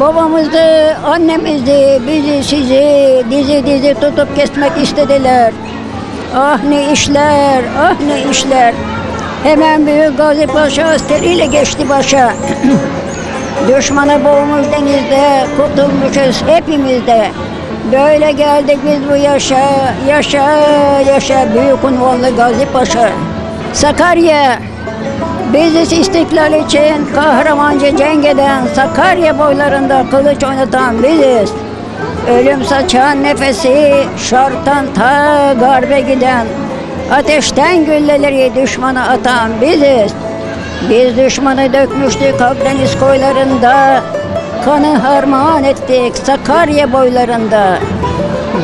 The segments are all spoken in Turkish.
Babamızı, annemizdi, bizi, sizi dizi dizi tutup kesmek istediler. Ah ne işler, ah ne işler. Hemen Büyük Gazi Paşa askeriyle geçti başa. Düşmanı boğmuş denizde, kurtulmuşuz hepimiz de. Böyle geldik biz bu yaşa, yaşa, yaşa büyük unvanlı Gazi Paşa. Sakarya, Biziz istiklal için kahramanca cenk eden Sakarya boylarında kılıç oynatan biziz. Ölüm saçan nefesi şarttan ta garbe giden Ateşten gülleleri düşmana atan biziz. Biz düşmanı dökmüştük Akdeniz koylarında Kanı harman ettik Sakarya boylarında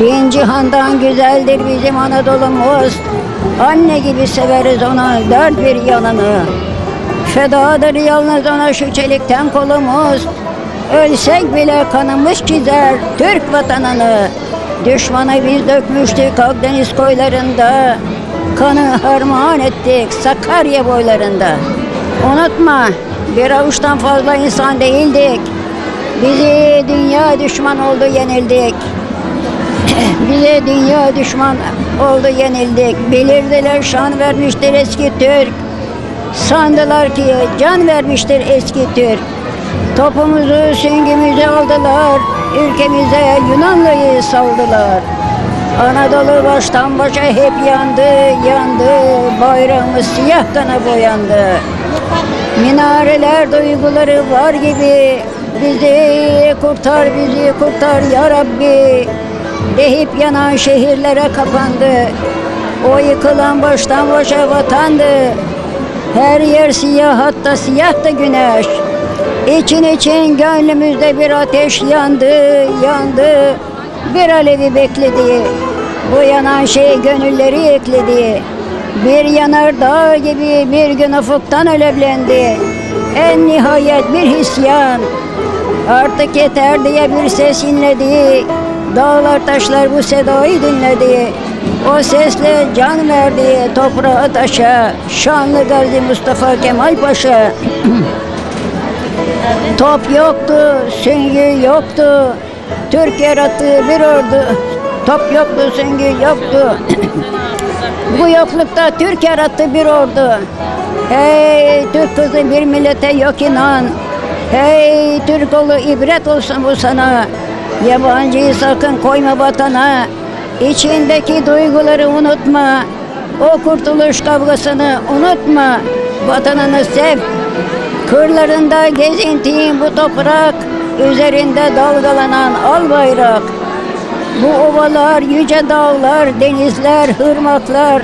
Bin cihandan güzeldir bizim Anadolu'muz Anne gibi severiz ona dört bir yanını Fedadır yalnız ona şu çelikten kolumuz. Ölsek bile kanımız çizer Türk vatanını. Düşmanı biz dökmüştük Akdeniz koylarında. Kanı harman ettik Sakarya boylarında. Unutma bir avuçtan fazla insan değildik. Bizi dünya düşman oldu yenildik. Bize dünya düşman oldu yenildik. Bilirdiler şan vermiştir eski Türk. Sandılar ki can vermiştir eski Türk. Topumuzu süngümüze aldılar. Ülkemize Yunanlıyı saldılar. Anadolu baştan başa hep yandı, yandı. Bayrağımız siyah kana boyandı. Minareler duyguları var gibi. Bizi kurtar, bizi kurtar ya Rabbi. Deyip yanan şehirlere kapandı. O yıkılan baştan başa vatandı. Her yer siyah hatta siyah da güneş. İçin için gönlümüzde bir ateş yandı, yandı. Bir alevi bekledi. Bu yanan şey gönülleri ekledi. Bir yanar dağ gibi bir gün ufuktan alevlendi. En nihayet bir hisyan. Artık yeter diye bir ses inledi. Dağlar taşlar bu sedayı dinledi. O sesle can verdi toprağa taşa. Şanlı Gazi Mustafa Kemal Paşa. Top yoktu, süngü yoktu. Türk yarattığı bir ordu. Top yoktu, süngü yoktu. Bu yoklukta Türk yarattı bir ordu. Hey Türk kızı bir millete yok inan. Hey Türk oğlu ibret olsun bu sana. Yabancıyı sakın koyma vatana. İçindeki duyguları unutma. O kurtuluş kavgasını unutma. Vatanını sev. Kırlarında gezintiğin bu toprak. Üzerinde dalgalanan al bayrak. Bu ovalar, yüce dağlar, denizler, hırmaklar,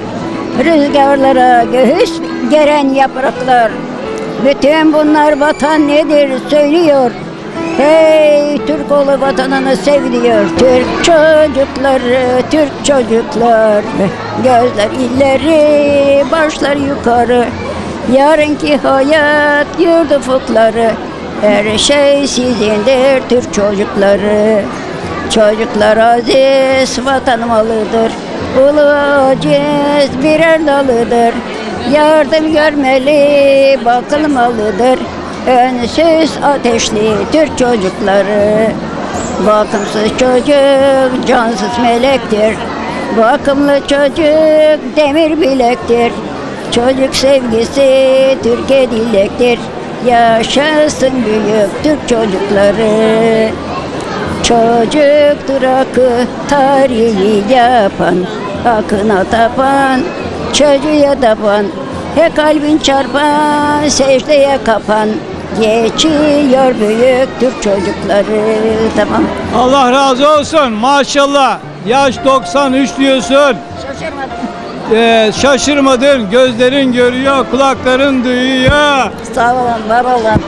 rüzgarlara göğüs geren yapraklar. Bütün bunlar vatan nedir söylüyor. Hey Türk oğlu vatanını sev diyor. Türk çocukları, Türk çocuklar. Gözler ileri, başlar yukarı. Yarınki hayat yurt ufukları. Her şey sizindir Türk çocukları. Çocuklar aziz vatan malıdır. Ulu birer dalıdır. Yardım görmeli bakılmalıdır. Önsüz ateşli Türk çocukları. Bakımsız çocuk cansız melektir. Bakımlı çocuk demir bilektir. Çocuk sevgisi Türkiye dilektir. Yaşasın büyük Türk çocukları. Çocuktur akı tarihi yapan Akına tapan çocuğa tapan He kalbin çarpan secdeye kapan Geçiyor büyük Türk çocukları Tamam Allah razı olsun maşallah. Yaş 93 diyorsun. Şaşırmadım Ee, şaşırmadın. Gözlerin görüyor, kulakların duyuyor. Sağ olun var olun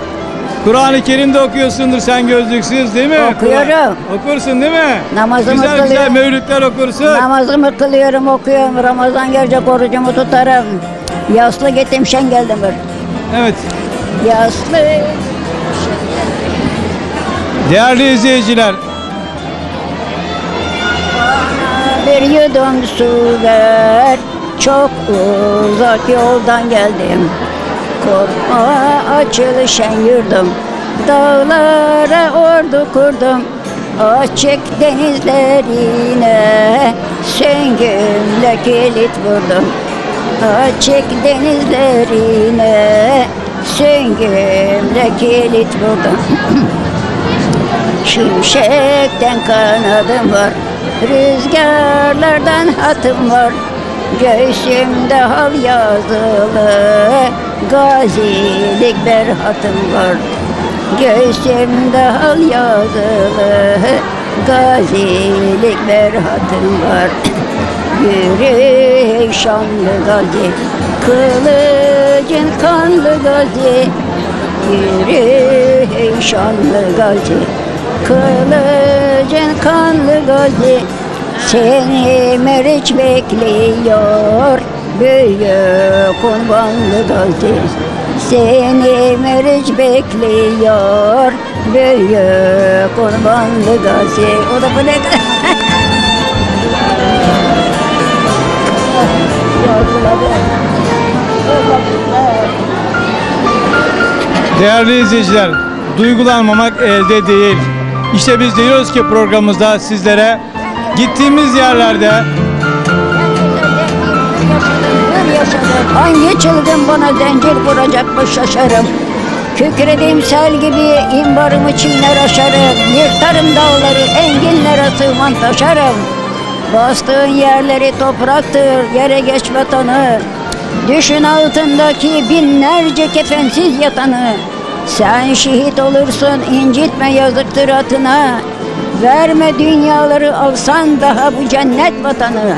Kur'an-ı Kerim'de okuyorsundur sen gözlüksüz değil mi? Okuyorum. Kur'an- Okursun değil mi? Namazımı güzel güzel kılıyorum. mevlütler okursun. Namazımı kılıyorum okuyorum Ramazan gelecek orucumu tutarım Yaslı gittim şen geldim Evet. Yaslı Değerli izleyiciler, Bir yudum su ver. Çok uzak yoldan geldim. Korkma açılışen yurdum. Dağlara ordu kurdum. Açık denizlerine Süngümle kilit vurdum. Açık denizlerine Süngümle kilit vurdum Şimşekten kanadım var Rüzgarlardan hatım var. Göğsümde hal yazılı Gazilik berhatım var. Göğsümde hal yazılı Gazilik berhatım var. Yürü ey şanlı gazi Kılıcın kanlı gazi Yürü şanlı gazi Kılıcın kanlı gazi Seni meriç bekliyor. Büyük kurbanlı gazi Seni meriç bekliyor. Büyük kurbanlı gazi O da bu ne Değerli izleyiciler, duygulanmamak elde değil. İşte biz diyoruz ki programımızda sizlere gittiğimiz yerlerde. Hangi çılgın bana zincir vuracakmış şaşarım. Kükredim sel gibi imbarımı çiğner aşarım. Yırtarım dağları enginlere sığman taşarım. Bastığın yerleri topraktır yere geç vatanı. Düşün altındaki binlerce kefensiz yatanı. Sen şehit olursun incitme yazıktır atına. Verme dünyaları alsan daha bu cennet vatanı.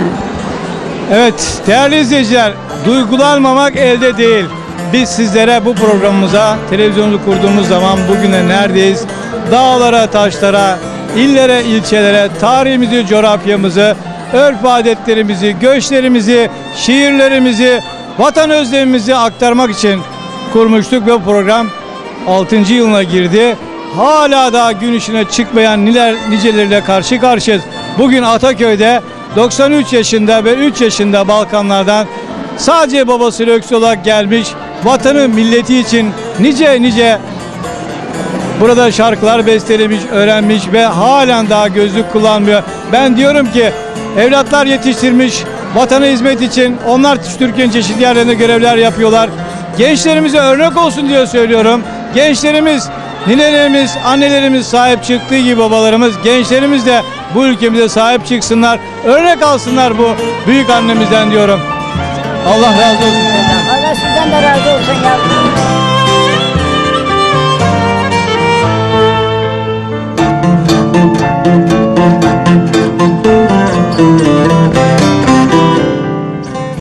Evet değerli izleyiciler duygulanmamak elde değil. Biz sizlere bu programımıza televizyonu kurduğumuz zaman bugüne neredeyiz? Dağlara, taşlara, illere, ilçelere, tarihimizi, coğrafyamızı, örf adetlerimizi, göçlerimizi, şiirlerimizi, vatan özlemimizi aktarmak için kurmuştuk ve program 6. yılına girdi. Hala daha gün ışığına çıkmayan niler niceleriyle karşı karşıyayız. Bugün Ataköy'de 93 yaşında ve 3 yaşında Balkanlardan sadece babasıyla öksüz olarak gelmiş vatanı milleti için nice nice burada şarkılar bestelemiş, öğrenmiş ve halen daha gözlük kullanmıyor. Ben diyorum ki evlatlar yetiştirmiş vatana hizmet için onlar Türkiye'nin çeşitli yerlerinde görevler yapıyorlar. Gençlerimize örnek olsun diye söylüyorum. Gençlerimiz, ninelerimiz, annelerimiz sahip çıktığı gibi babalarımız, gençlerimiz de bu ülkemize sahip çıksınlar. Örnek alsınlar bu büyük annemizden diyorum. Allah razı olsun. Allah sizden de razı olsun yavrum.